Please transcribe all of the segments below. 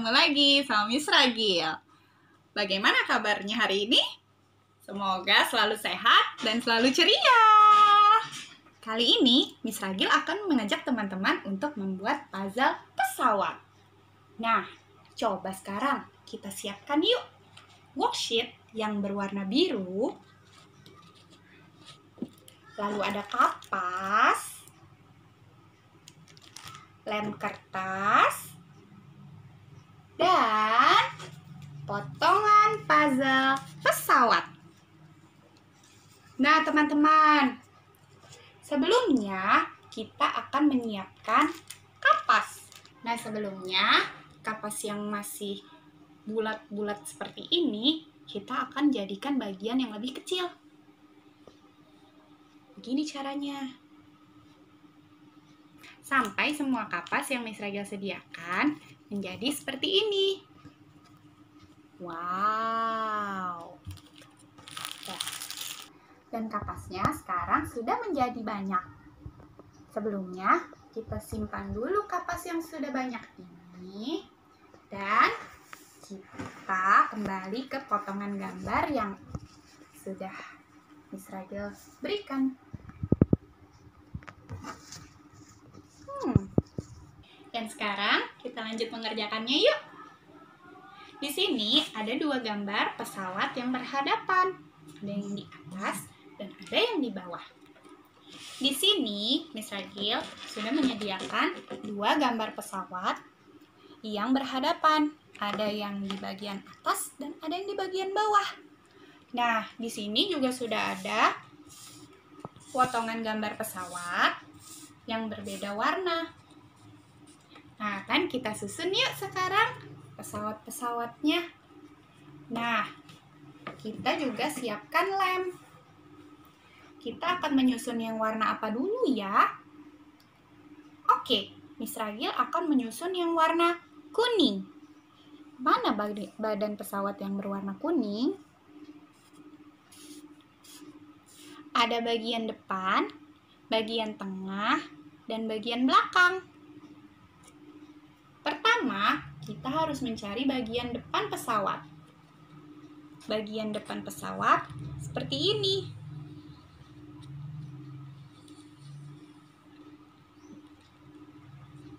ketemu lagi sama Miss Ragil. Bagaimana kabarnya hari ini? Semoga selalu sehat dan selalu ceria. Kali ini Miss Ragil akan mengajak teman-teman untuk membuat puzzle pesawat. Nah, coba sekarang kita siapkan yuk worksheet yang berwarna biru. Lalu ada kapas, lem kertas, dan potongan puzzle pesawat. Nah, teman-teman, sebelumnya kita akan menyiapkan kapas. Nah, sebelumnya kapas yang masih bulat-bulat seperti ini, kita akan jadikan bagian yang lebih kecil. Begini caranya. Sampai semua kapas yang Miss Ragil sediakan menjadi seperti ini. Wow. Dan kapasnya sekarang sudah menjadi banyak. Sebelumnya, kita simpan dulu kapas yang sudah banyak ini. Dan kita kembali ke potongan gambar yang sudah Miss Ragil berikan. Hmm. Dan sekarang kita lanjut mengerjakannya yuk. Di sini ada dua gambar pesawat yang berhadapan. Ada yang di atas ada yang di bawah. Di sini, Miss Ragil sudah menyediakan dua gambar pesawat yang berhadapan. Ada yang di bagian atas dan ada yang di bagian bawah. Nah, di sini juga sudah ada potongan gambar pesawat yang berbeda warna. Nah, kan kita susun yuk sekarang pesawat-pesawatnya. Nah, kita juga siapkan lem. Kita akan menyusun yang warna apa dulu ya? Oke, Miss Ragil akan menyusun yang warna kuning. Mana badan pesawat yang berwarna kuning? Ada bagian depan, bagian tengah, dan bagian belakang. Pertama, kita harus mencari bagian depan pesawat. Bagian depan pesawat seperti ini.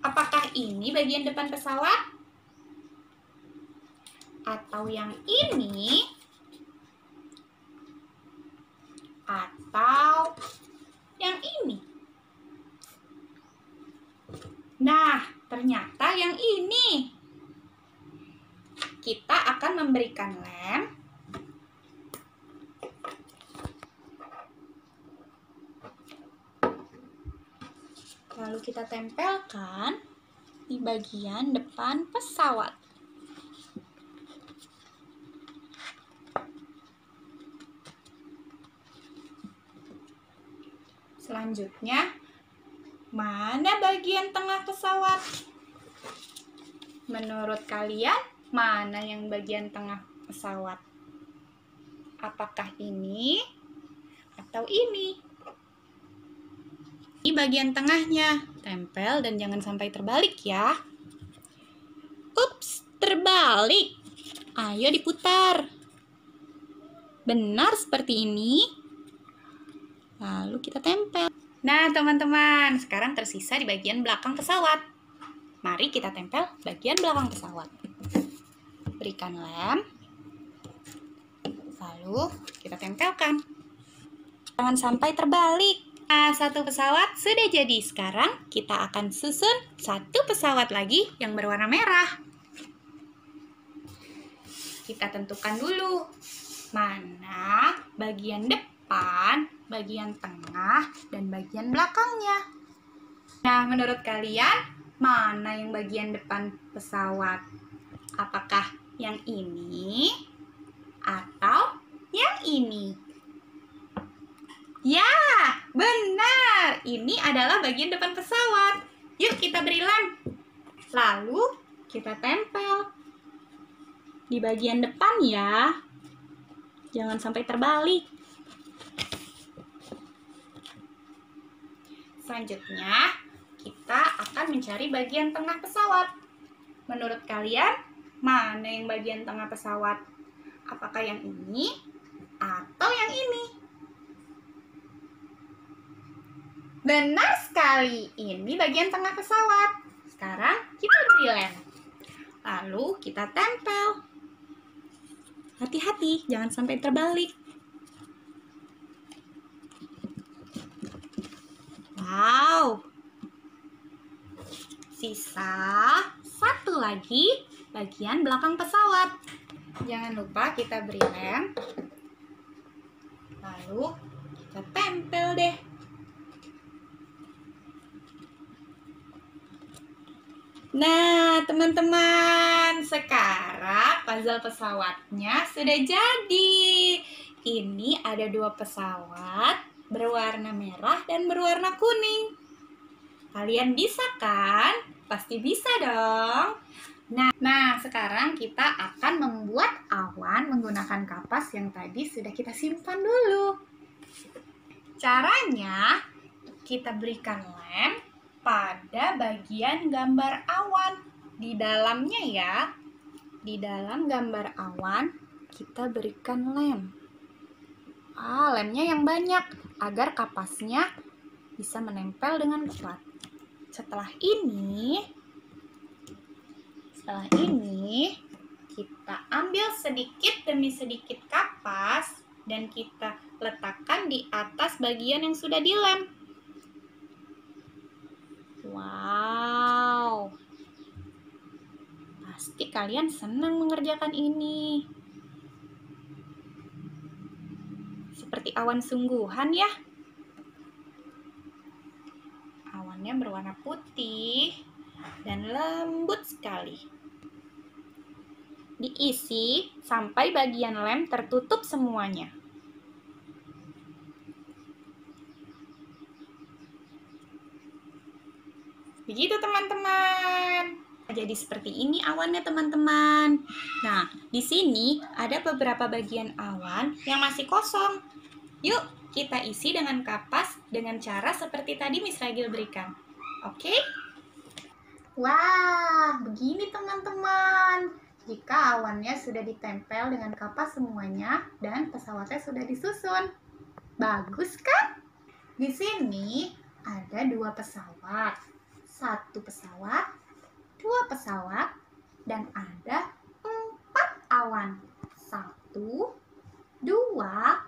Apakah ini bagian depan pesawat? Atau yang ini? Atau yang ini? Nah, ternyata yang ini. Kita akan memberikan lem lalu kita tempelkan di bagian depan pesawat. Selanjutnya, mana bagian tengah pesawat? Menurut kalian, mana yang bagian tengah pesawat? Apakah ini atau ini? Ini bagian tengahnya, tempel dan jangan sampai terbalik ya. Ups, terbalik. Ayo diputar. Benar seperti ini. Lalu kita tempel. Nah, teman-teman, sekarang tersisa di bagian belakang pesawat. Mari kita tempel bagian belakang pesawat. Berikan lem. Lalu kita tempelkan. Jangan sampai terbalik. Satu pesawat sudah jadi. Sekarang kita akan susun satu pesawat lagi yang berwarna merah. Kita tentukan dulu mana bagian depan, bagian tengah, dan bagian belakangnya. Nah, menurut kalian mana yang bagian depan pesawat? Apakah yang ini atau yang ini? Ya, benar. Ini adalah bagian depan pesawat. Yuk kita beri lem. Lalu kita tempel di bagian depan ya. Jangan sampai terbalik. Selanjutnya, kita akan mencari bagian tengah pesawat. Menurut kalian, Mana yang bagian tengah pesawat? Apakah yang ini atau yang ini? Benar sekali, ini bagian tengah pesawat. Sekarang kita beri lem. Lalu kita tempel. Hati-hati, jangan sampai terbalik. Wow. Sisa satu lagi bagian belakang pesawat. Jangan lupa kita beri lem. Lalu kita tempel deh. Nah, teman-teman, sekarang puzzle pesawatnya sudah jadi. Ini ada dua pesawat berwarna merah dan berwarna kuning. Kalian bisa kan? Pasti bisa dong. Nah, nah, sekarang kita akan membuat awan menggunakan kapas yang tadi sudah kita simpan dulu. Caranya, kita berikan lem pada bagian gambar awan. Di dalamnya ya, di dalam gambar awan, kita berikan lem. Ah, lemnya yang banyak, agar kapasnya bisa menempel dengan kuat. Setelah ini, setelah ini, kita ambil sedikit demi sedikit kapas dan kita letakkan di atas bagian yang sudah dilem. Wow. Kalian senang mengerjakan ini. Seperti awan sungguhan ya. Awannya berwarna putih dan lembut sekali. Diisi sampai bagian lem tertutup semuanya. Begitu teman-teman. Jadi seperti ini awannya teman-teman. Nah, di sini ada beberapa bagian awan yang masih kosong. Yuk, kita isi dengan kapas dengan cara seperti tadi Miss Ragil berikan. Oke? Wah, begini teman-teman. Jika awannya sudah ditempel dengan kapas semuanya dan pesawatnya sudah disusun. Bagus kan? Di sini ada dua pesawat. Satu pesawat, dua pesawat, dan ada empat awan. Satu, dua,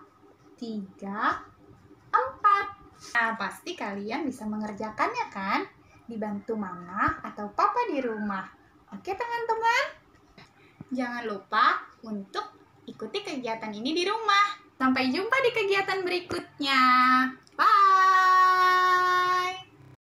tiga, empat. Nah, pasti kalian bisa mengerjakannya kan? dibantu mama atau papa di rumah. Oke teman-teman? Jangan lupa untuk ikuti kegiatan ini di rumah. Sampai jumpa di kegiatan berikutnya. Bye!